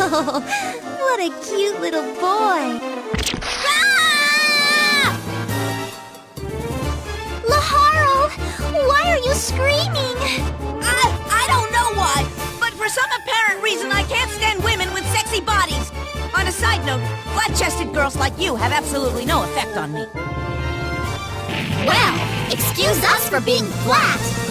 Oh, what a cute little boy. Ah! Laharl, why are you screaming? I, I don't know why, but for some apparent reason I can't stand women with sexy bodies. On a side note, flat-chested girls like you have absolutely no effect on me. Well, excuse us for being flat.